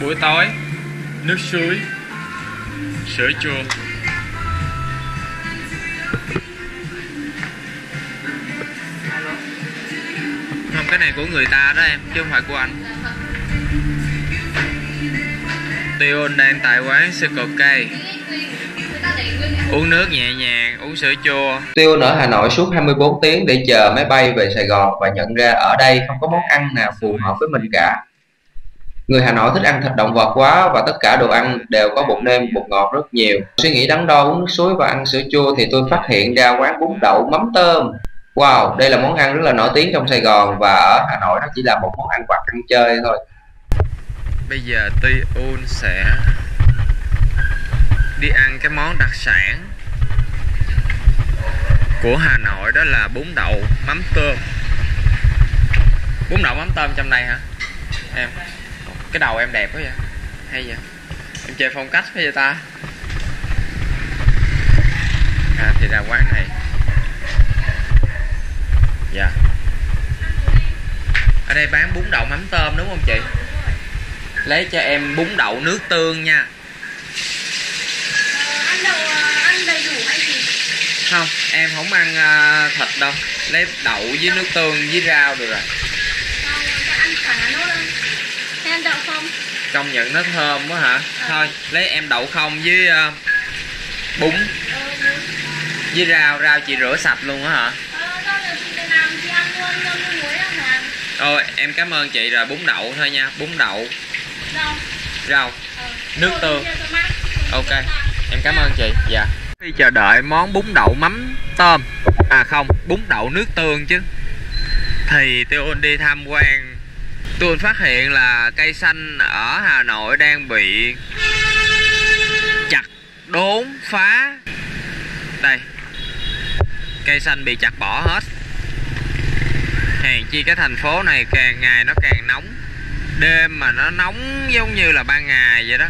buổi tối nước suối sữa chua. Không cái này của người ta đó em chứ không phải của anh. Tiêu đang tại quán Circle K. Uống nước nhẹ nhàng, uống sữa chua. Tiêu ở Hà Nội suốt 24 tiếng để chờ máy bay về Sài Gòn và nhận ra ở đây không có món ăn nào phù hợp với mình cả. Người Hà Nội thích ăn thịt động vật quá và tất cả đồ ăn đều có bột nêm, bột ngọt rất nhiều. Suy nghĩ đắn đo uống nước suối và ăn sữa chua thì tôi phát hiện ra quán bún đậu mắm tôm. Wow, đây là món ăn rất là nổi tiếng trong Sài Gòn và ở Hà Nội nó chỉ là một món ăn vặt ăn chơi thôi. Bây giờ Tiun sẽ đi ăn cái món đặc sản của Hà Nội đó là bún đậu mắm tôm bún đậu mắm tôm trong đây hả em cái đầu em đẹp quá vậy. Hay vậy. Em chơi phong cách với vậy ta? À thì là quán này. Dạ. Ở đây bán bún đậu mắm tôm đúng không chị? Lấy cho em bún đậu nước tương nha. Không em không ăn uh, thịt đâu. Lấy đậu với nước tương với rau được rồi ăn đậu không? Công nhận nó thơm quá hả? Ờ. thôi lấy em đậu không với uh, bún. Bún. với rau rau chị rửa sạch luôn á hả? Ờ ôi em cảm ơn chị rồi bún đậu thôi nha bún đậu. Rau. Rau. Ờ. Nước tương. ok em cảm ơn chị. Dạ. Khi chờ đợi món bún đậu mắm tôm. À không bún đậu nước tương chứ. Thì tôi đi tham quan tôi phát hiện là cây xanh ở hà nội đang bị chặt đốn phá. Đây, cây xanh bị chặt bỏ hết. Hèn chi cái thành phố này càng ngày nó càng nóng. Đêm mà nó nóng giống như là ban ngày vậy đó.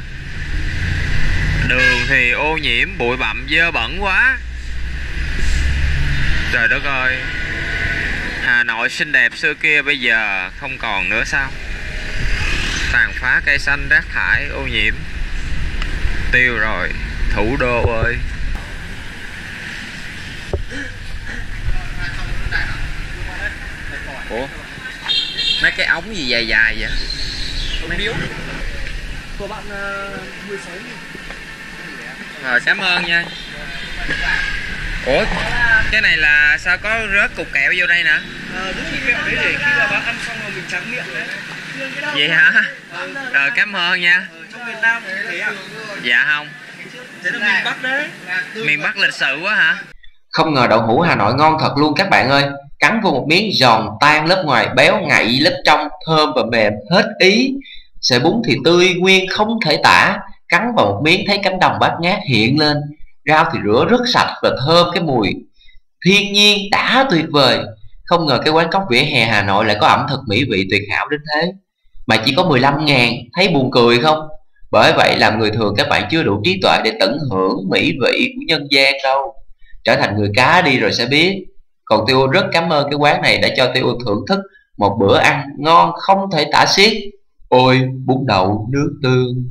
Đường thì ô nhiễm, bụi bặm, dơ bẩn quá. Trời đất ơi hà nội xinh đẹp xưa kia bây giờ không còn nữa sao? Tàn phá cây xanh rác thải ô nhiễm. Tiêu rồi thủ đô ơi. Ủa? Mấy cái ống gì dài dài vậy? Mấy điếu của bạn uh, 16 rồi cảm ơn nha. Ủa? Cái này là sao có rớt cục kẹo vô đây nè? Ờ, đúng cái kẹo đấy để khi mà bạn ăn xong rồi mình trắng miệng đấy. Riêng cái đâu vậy hả? Rồi cảm ơn nha. Ở trong Việt Nam cũng thế à dạ không. Thế là miền Bắc đấy. Miền bắc lịch sự quá hả? Không ngờ đậu hũ Hà Nội ngon thật luôn các bạn ơi. Cắn vô một miếng giòn tan lớp ngoài béo ngậy lớp trong thơm và mềm hết ý. Sợi bún thì tươi nguyên không thể tả. Cắn vào một miếng thấy cánh đồng bát ngát hiện lên. Rau thì rửa rất sạch và thơm cái mùi thiên nhiên đã tuyệt vời. Không ngờ cái quán cóc vỉa hè Hà Nội lại có ẩm thực mỹ vị tuyệt hảo đến thế. Mà chỉ có 15 ngàn, thấy buồn cười không? Bởi vậy làm người thường các bạn chưa đủ trí tuệ để tận hưởng mỹ vị của nhân gian đâu trở thành người cá đi rồi sẽ biết còn tiêu rất cảm ơn cái quán này đã cho tiêu thưởng thức một bữa ăn ngon không thể tả xiết ôi bún đậu nước tương